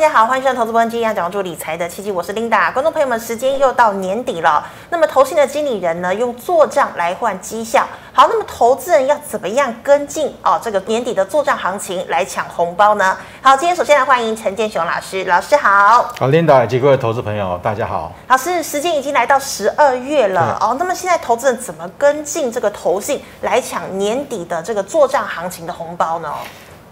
家好，欢迎收看《投资波金要讲注理财的契机，我是 Linda。观众朋友们，时间又到年底了，那么投信的经理人呢，用做账来换绩效。好，那么投资人要怎么样跟进哦？这个年底的做账行情来抢红包呢？好，今天首先来欢迎陈建雄老师，老师好。好，Linda 以及各位投资朋友，大家好。老师，时间已经来到十二月了哦，那么现在投资人怎么跟进这个投信来抢年底的这个做账行情的红包呢？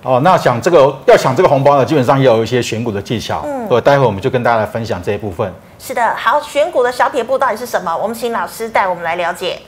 哦，那想这个要抢这个红包呢，基本上也有一些选股的技巧。嗯，对，待会我们就跟大家来分享这一部分。是的，好，选股的小撇步到底是什么？我们请老师带我们来了解。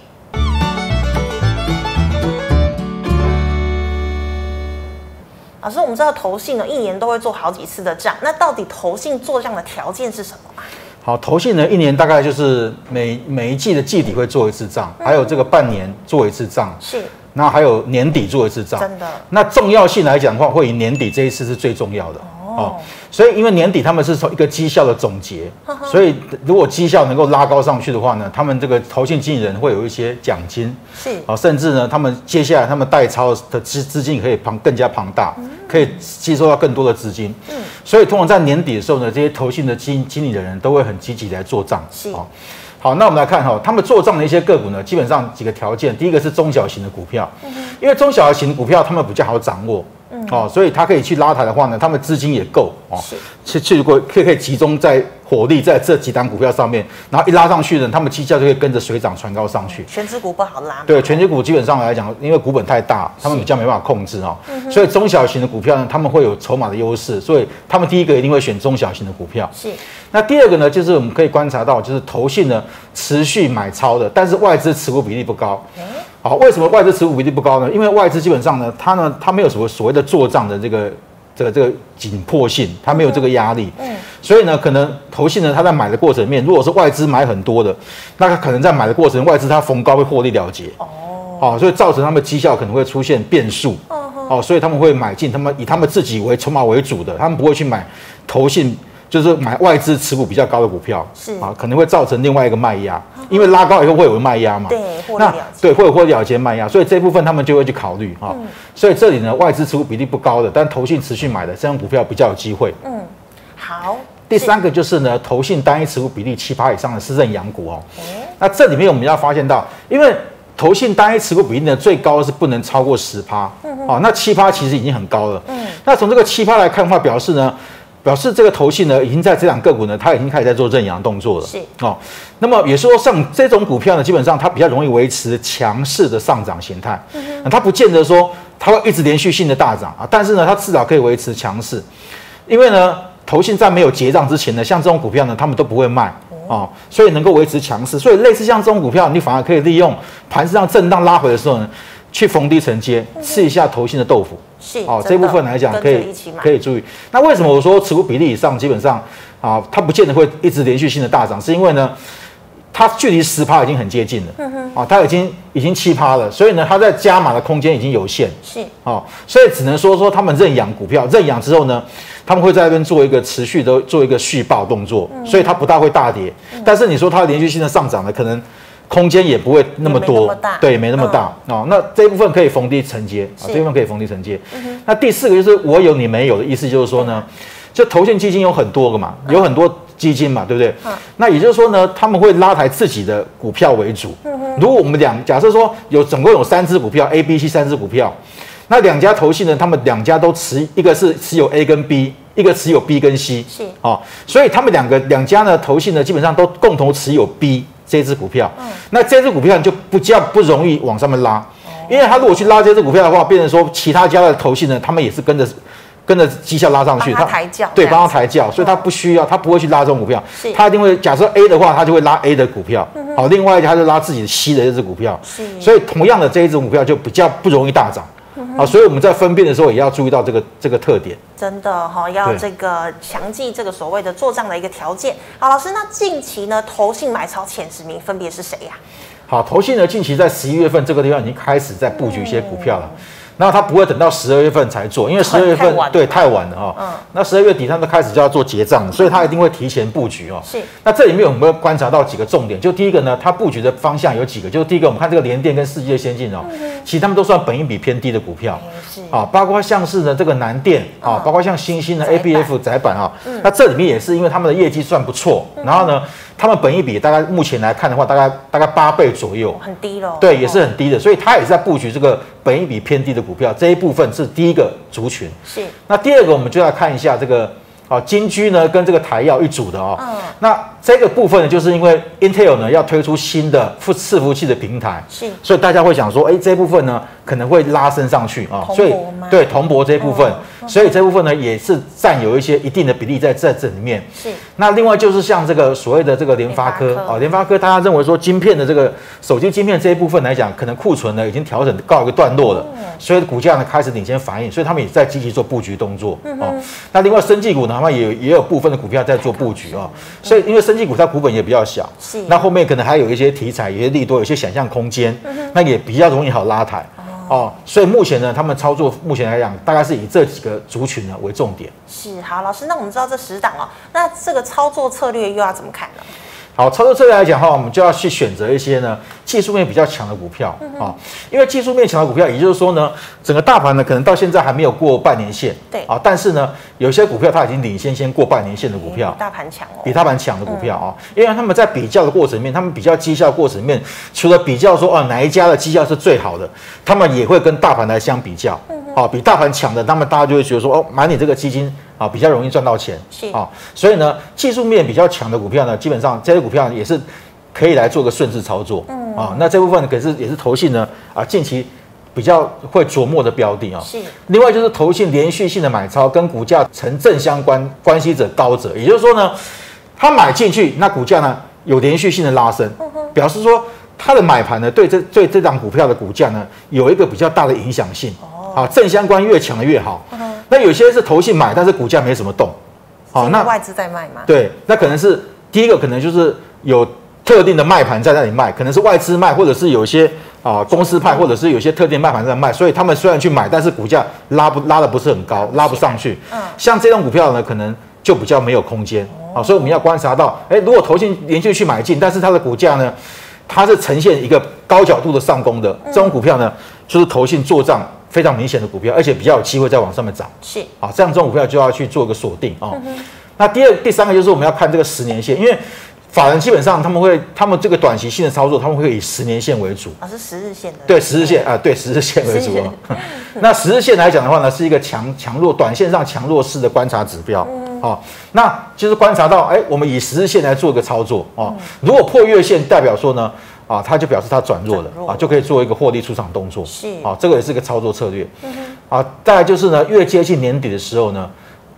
老师，我们知道投信呢一年都会做好几次的账，那到底投信做账的条件是什么好，投信呢一年大概就是每每一季的季底会做一次账，还有这个半年做一次账。是。那还有年底做一次账，真的。那重要性来讲的话，会以年底这一次是最重要的哦。所以因为年底他们是从一个绩效的总结，所以如果绩效能够拉高上去的话呢，他们这个投信经理人会有一些奖金，是啊，甚至呢，他们接下来他们代操的资资金可以庞更加庞大，可以吸收到更多的资金。嗯，所以通常在年底的时候呢，这些投信的经经理的人都会很积极来做账，是啊。好，那我们来看哈，他们做账的一些个股呢，基本上几个条件，第一个是中小型的股票，因为中小型股票他们比较好掌握。哦，所以他可以去拉抬的话呢，他们资金也够哦，去去过可以可以集中在火力在这几档股票上面，然后一拉上去呢，他们绩效就会跟着水涨船高上去。全职股不好拉。对，全职股基本上来讲，因为股本太大，他们比较没办法控制哦，所以中小型的股票呢，他们会有筹码的优势，所以他们第一个一定会选中小型的股票。是。那第二个呢，就是我们可以观察到，就是投信呢持续买超的，但是外资持股比例不高。好，为什么外资持股比例不高呢？因为外资基本上呢，它呢，它没有什么所谓的做账的这个这个这个紧迫性，它没有这个压力。嗯。所以呢，可能投信呢，它在买的过程面，如果是外资买很多的，那它可能在买的过程，外资它逢高会获利了结。哦。好，所以造成他们绩效可能会出现变数。哦。哦，所以他们会买进，他们以他们自己为筹码为主的，他们不会去买投信。就是买外资持股比较高的股票，是啊，可能会造成另外一个卖压，因为拉高以后会有卖压嘛。对，那对会有获利了结卖压，所以这部分他们就会去考虑哈。所以这里呢，外资持股比例不高的，但投信持续买的这张股票比较有机会。嗯，好。第三个就是呢，投信单一持股比例七八以上的是认养股哦。那这里面我们要发现到，因为投信单一持股比例呢，最高是不能超过十趴。嗯哦，那七趴其实已经很高了。嗯。那从这个七趴来看的话，表示呢。表示这个投信呢，已经在这两个股呢，它已经开始在做认养动作了。是哦，那么也是说，像这种股票呢，基本上它比较容易维持强势的上涨形态。嗯它不见得说它会一直连续性的大涨啊，但是呢，它至少可以维持强势。因为呢，投信在没有结账之前呢，像这种股票呢，他们都不会卖哦，所以能够维持强势。所以类似像这种股票，你反而可以利用盘子上震荡拉回的时候呢。去逢低承接，吃一下投信的豆腐，是哦，这部分来讲可以可以注意。那为什么我说持股比例以上，基本上啊，它不见得会一直连续性的大涨，是因为呢，它距离十趴已经很接近了，嗯哼，啊，它已经已经七趴了，所以呢，它在加码的空间已经有限，是。哦，所以只能说说他们认养股票，认养之后呢，他们会在那边做一个持续的做一个续报动作，所以它不大会大跌，但是你说它连续性的上涨呢，可能。空间也不会那么多，对，没那么大哦。那这一部分可以逢低承接啊，这部分可以逢低承接。那第四个就是我有你没有的意思，就是说呢，就投信基金有很多个嘛，有很多基金嘛，对不对？那也就是说呢，他们会拉抬自己的股票为主。如果我们两假设说有总共有三只股票 A、B、C 三只股票，那两家投信呢，他们两家都持一个是持有 A 跟 B，一个持有 B 跟 C，是哦，所以他们两个两家呢投信呢基本上都共同持有 B。这只股票，那这只股票就不叫不容易往上面拉，因为他如果去拉这只股票的话，变成说其他家的投信呢，他们也是跟着跟着绩效拉上去，他抬轿，对，帮他抬轿，所以他不需要，他不会去拉这种股票，他一定会假设 A 的话，他就会拉 A 的股票，好，另外一家就拉自己的 C 的这只股票，所以同样的这一只股票就比较不容易大涨。啊，所以我们在分辨的时候也要注意到这个这个特点。真的哈，要这个强记这个所谓的做账的一个条件。好，老师，那近期呢，投信买超前十名分别是谁呀？好，投信呢近期在十一月份这个地方已经开始在布局一些股票了。然后它不会等到十二月份才做，因为十二月份太对太晚了哈、嗯。那十二月底他们开始就要做结账了，所以他一定会提前布局哦。是。那这里面有没有观察到几个重点？就第一个呢，它布局的方向有几个，就是第一个，我们看这个联电跟世界先进哦，其实他们都算本益比偏低的股票。哎是。啊，包括像是呢这个南电啊嗯，包括像新兴的 ABF 窄板啊，那这里面也是因为他们的业绩算不错，然后呢，他们本益比大概目前来看的话，大概大概八倍左右，很低喽。对，也是哦很低的，所以它也是在布局这个本益比偏低的股票，这一部分是第一个族群。是。那第二个，我们就要看一下这个啊金居呢跟这个台药一组的哦。嗯。那这个部分呢，就是因为 Intel 呢要推出新的伺伺服器的平台，是。所以大家会想说，哎，这部分呢可能会拉升上去啊，铜所以对铜箔这一部分，嗯所以这部分呢也是占有一些一定的比例在在这里面。是那另外就是像这个所谓的这个联发科啊，联发科大家认为说晶片的这个手机晶片这一部分来讲，可能库存呢已经调整告一个段落了，所以股价呢开始领先反应，所以他们也在积极做布局动作哦。那另外生技股呢，他们也也有部分的股票在做布局哦，所以因为生技股它股本也比较小是，那后面可能还有一些题材，有些利多，有些想象空间，那也比较容易好拉抬。哦，所以目前呢，他们操作目前来讲，大概是以这几个族群呢为重点。是好，老师，那我们知道这十档哦，那这个操作策略又要怎么看呢？好，操作策略来讲的话，我们就要去选择一些呢技术面比较强的股票啊、因为技术面强的股票，也就是说呢，整个大盘呢可能到现在还没有过半年线，对啊，但是呢，有些股票它已经领先先过半年线的股票比，大盘强哦，比大盘强的股票啊、因为他们在比较的过程面，他们比较绩效的过程面，除了比较说哦哪一家的绩效是最好的，他们也会跟大盘来相比较，好、比大盘强的，那么大家就会觉得说哦买你这个基金啊比较容易赚到钱，是啊、所以呢技术面比较强的股票呢，基本上这些股票也是可以来做个顺势操作，嗯啊、那这部分可是也是投信呢啊近期比较会琢磨的标的啊、是另外就是投信连续性的买超跟股价呈正相关，关系者高者，也就是说呢，他买进去，那股价呢有连续性的拉升，表示说他的买盘呢对这对这档股票的股价呢有一个比较大的影响性。啊，正相关越强的越好。那有些是投信买，但是股价没什么动。好，那外资在卖吗？对，那可能是第一个，可能就是有特定的卖盘在那里卖，可能是外资卖，或者是有些啊公司派，或者是有些特定卖盘在卖，所以他们虽然去买，但是股价拉不拉的不是很高，拉不上去。嗯像这种股票呢，可能就比较没有空间哦，所以我们要观察到，哎，如果投信连续去买进，但是它的股价呢，它是呈现一个高角度的上攻的，这种股票呢，就是投信做账非常明显的股票，而且比较有机会再往上面涨。是啊，这样这种股票就要去做一个锁定啊。那第二、第三个就是我们要看这个十年线，因为法人基本上他们会，他们这个短期性的操作，他们会以十年线为主。啊，是十日线的对十日线啊、对十日线为主哦。那十日线来讲的话呢，是一个强强弱短线上强弱势的观察指标。哦，那就是观察到，哎，我们以十日线来做一个操作哦。如果破月线，代表说呢，啊，它就表示它转弱了啊，就可以做一个获利出场动作。是啊，这个也是一个操作策略。嗯啊，再来就是呢，越接近年底的时候呢，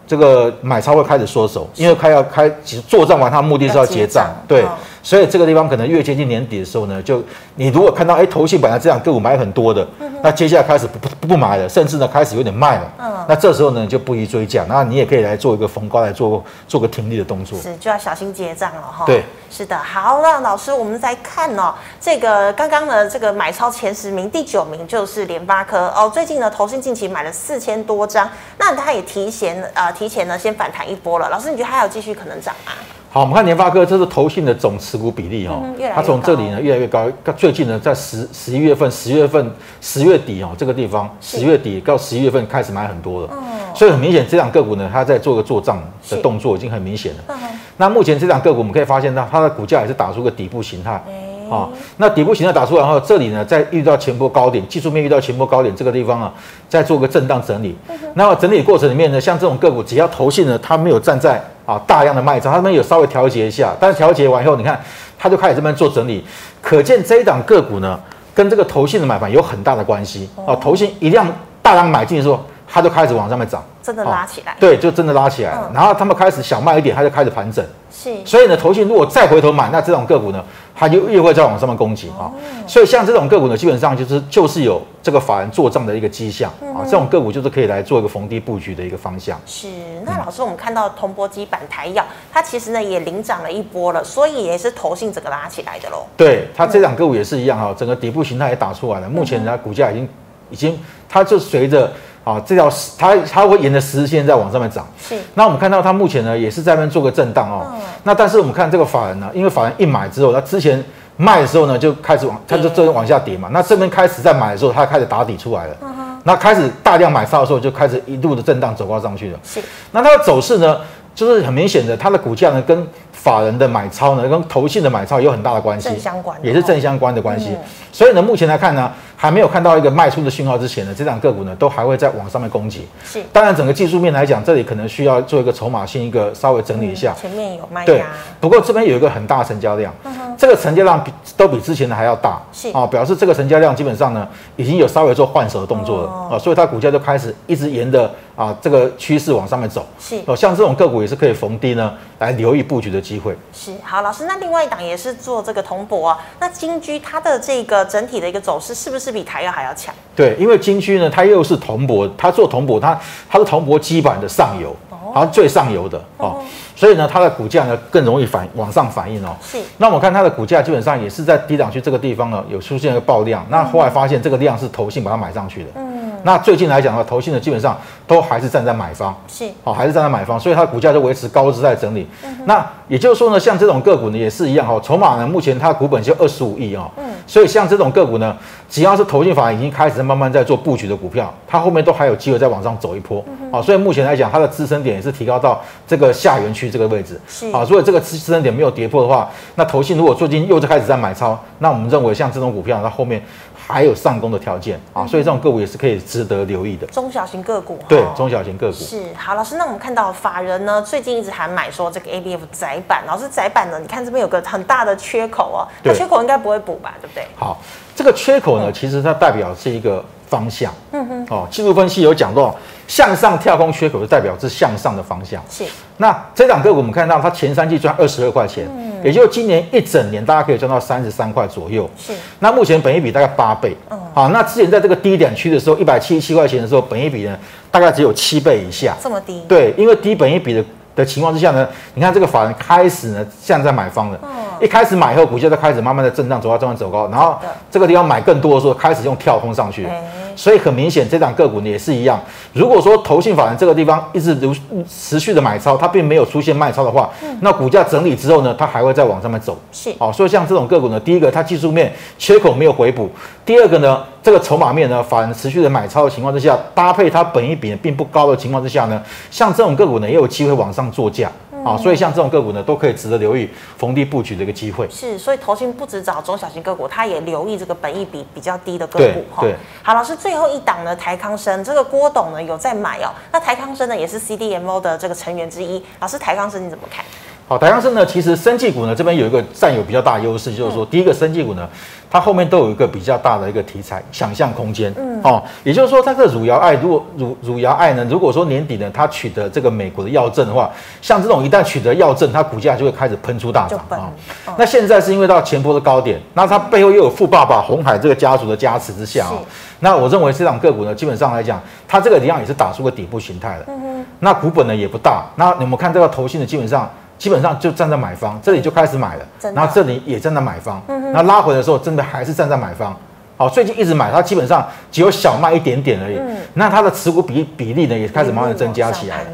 这个买超会开始缩手，因为开要开，其实做账完，它的目的是要结账对嗯。所以这个地方可能越接近年底的时候呢，就你如果看到哎，投信本来这样个股买很多的，那接下来开始不不不买了，甚至呢开始有点卖了，嗯那这时候呢就不宜追价，那你也可以来做一个逢高来做做个停利的动作。是就要小心结账了哈。对，是的。好，那老师，我们再看哦，这个刚刚呢这个买超前十名，第九名就是联发科哦。最近呢，投信近期买了四千多张，那它也提前呃提前呢先反弹一波了。老师，你觉得还有继续可能涨吗？好，我们看联发科，这是投信的总持股比例哦嗯越越，它从这里呢越来越高，最近呢在十十一月份、十月份、十月底哦这个地方，是。十月底到十一月份开始买很多了，嗯。所以很明显这档个股呢，它在做个做账的动作已经很明显了。嗯，那目前这档个股我们可以发现到它的股价也是打出个底部形态。哎。啊，那底部形态打出来后，这里呢在遇到前波高点，技术面遇到前波高点这个地方啊，再做个震荡整理。那么整理过程里面呢，像这种个股，只要投信呢，它没有站在啊大量的卖超，他们有稍微调节一下，但是调节完以后，你看他就开始这边做整理，可见这一档个股呢，跟这个投信的买盘有很大的关系。啊，投信一量大量买进的时候，它就开始往上面涨。真的拉起来。对，就真的拉起来了。嗯然后他们开始想卖一点，它就开始盘整。是所以呢，投信如果再回头买，那这种个股呢，它就又会再往上面攻击啊。哦所以像这种个股呢，基本上就是就是有这个法人做账的一个迹象嗯啊。这种个股就是可以来做一个逢低布局的一个方向。是，那老师，我们看到铜箔基板台药，它其实呢也领涨了一波了，所以也是投信整个拉起来的喽。对它这两个股也是一样哈，整个底部形态也打出来了，目前呢股价已经已经它就随着啊这条它它会沿着十日线在往上面涨。是。那我们看到它目前呢也是在那边做个震荡哦。那但是我们看这个法人呢，因为法人一买之后，他之前卖的时候呢就开始往，它就这边往下跌嘛。那这边开始在买的时候，它开始打底出来了。那开始大量买超的时候，就开始一路的震荡走高上去了。是。那它的走势呢，就是很明显的，它的股价呢跟法人的买超呢，跟投信的买超有很大的关系，相关，也是正相关的关系。所以呢，目前来看呢，还没有看到一个卖出的讯号之前呢，这档个股呢都还会在往上面攻击。是，当然整个技术面来讲，这里可能需要做一个筹码性一个稍微整理一下。前面有卖对，不过这边有一个很大的成交量，这个成交量比都比之前的还要大。是啊，表示这个成交量基本上呢已经有稍微做换手的动作了啊，所以它股价就开始一直沿着啊这个趋势往上面走。是哦，像这种个股也是可以逢低呢来留意布局的机会。是好，老师，那另外一档也是做这个铜箔啊，那金居它的这个整体的一个走势是不是比台药还要强？对，因为金居呢，它又是铜箔，它做铜箔，它它是铜箔基板的上游，它最上游的哦，所以呢，它的股价呢更容易反往上反应哦。是。那我们看它的股价基本上也是在低档区这个地方呢有出现一个爆量，那后来发现这个量是投信把它买上去的。嗯。那最近来讲的话，投信呢基本上都还是站在买方，是。哦，还是站在买方，所以它的股价就维持高姿在整理。那也就是说呢，像这种个股呢也是一样哈，筹码呢目前它股本就二十五亿哦，嗯，所以像这种个股呢，只要是投信法已经开始慢慢在做布局的股票，它后面都还有机会再往上走一波，好，所以目前来讲它的支撑点也是提高到这个下园区这个位置，是。啊，所以这个支支撑点没有跌破的话，那投信如果最近又在开始在买超，那我们认为像这种股票它后面。还有上攻的条件啊，所以这种个股也是可以值得留意的。中小型个股，对中小型个股是好。老师，那我们看到法人呢，最近一直喊买说这个 A B F 窄板，老师窄板呢，你看这边有个很大的缺口哦，那缺口应该不会补吧，对不对？好，这个缺口呢，其实它代表是一个方向。嗯哼，哦，技术分析有讲到，向上跳空缺口就代表是向上的方向。是。那这档个股我们看到，它前三季赚二十二块钱。也就今年一整年，大家可以赚到三十三块左右。是。那目前本益比大概八倍。嗯。好，那之前在这个低点区的时候，一百七十七块钱的时候，本益比呢大概只有七倍以下。这么低？对，因为低本益比的的情况之下呢，你看这个法人开始呢，现在在买方了。嗯。一开始买以后，股价就开始慢慢的震荡，走高，慢慢走高，然后这个地方买更多的时候，开始用跳空上去。所以很明显，这档个股呢也是一样。如果说投信法人这个地方一直如持续的买超，它并没有出现卖超的话，那股价整理之后呢，它还会再往上面走。是，哦，所以像这种个股呢，第一个它技术面缺口没有回补，第二个呢，这个筹码面呢，法人持续的买超的情况之下，搭配它本一比并不高的情况之下呢，像这种个股呢，也有机会往上做价。啊，所以像这种个股呢，都可以值得留意逢低布局的一个机会。是，所以投信不止找中小型个股，他也留意这个本益比比较低的个股。哈，对。好，老师最后一档呢，台康生这个郭董呢有在买哦。那台康生呢也是 CDMO 的这个成员之一。老师，台康生你怎么看？好，台康生呢，其实生技股呢这边有一个占有比较大优势，就是说第一个生技股呢。它后面都有一个比较大的一个题材，想象空间，嗯，哦，也就是说，它这个乳牙爱，如果乳乳牙爱呢，如果说年底呢，它取得这个美国的药证的话，像这种一旦取得药证，它股价就会开始喷出大涨啊。那现在是因为到前波的高点，那它背后又有富爸爸红海这个家族的加持之下啊，那我认为这档个股呢，基本上来讲，它这个一样也是打出个底部形态了，嗯那股本呢也不大，那你们看这个头信的基本上。基本上就站在买方，这里就开始买了，然后这里也站在买方，那拉回的时候，真的还是站在买方。好，最近一直买，它基本上只有小卖一点点而已。那它的持股比比例呢，也开始慢慢增加起来。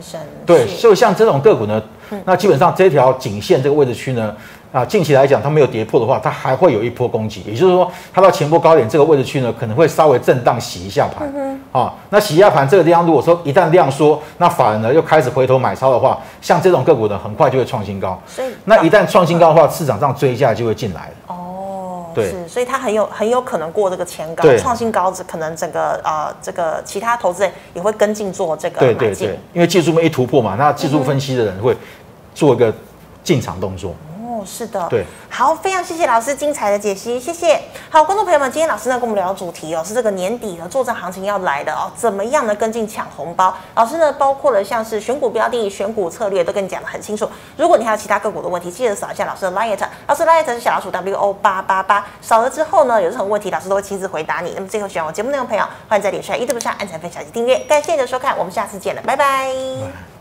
对，就像这种个股呢，那基本上这条颈线这个位置区呢。啊，近期来讲，它没有跌破的话，它还会有一波攻击，也就是说，它到前波高点这个位置去呢，可能会稍微震荡洗一下盘。啊，那洗一下盘这个地方，如果说一旦量缩，那反而呢又开始回头买超的话，像这种个股呢，很快就会创新高。所以，那一旦创新高的话，市场上追价就会进来了。哦，对，是，所以它很有很有可能过这个前高，创新高，可能整个呃这个其他投资人也会跟进做这个对对对，因为技术面一突破嘛，那技术分析的人会做一个进场动作。是的，对，好，非常谢谢老师精彩的解析，谢谢。好，观众朋友们，今天老师呢跟我们聊的主题哦，是这个年底的作战行情要来的哦，怎么样呢跟进抢红包？老师呢包括了像是选股标的、选股策略都跟你讲的很清楚。如果你还有其他个股的问题，记得扫一下老师的 liet，老师 liet 是小老鼠 w o 八八八，扫了之后呢，有任何问题老师都会亲自回答你。那么最后喜欢我节目内容的朋友，欢迎在脸书、YouTube 上按赞、分享及订阅。感谢你的收看，我们下次见了，拜拜。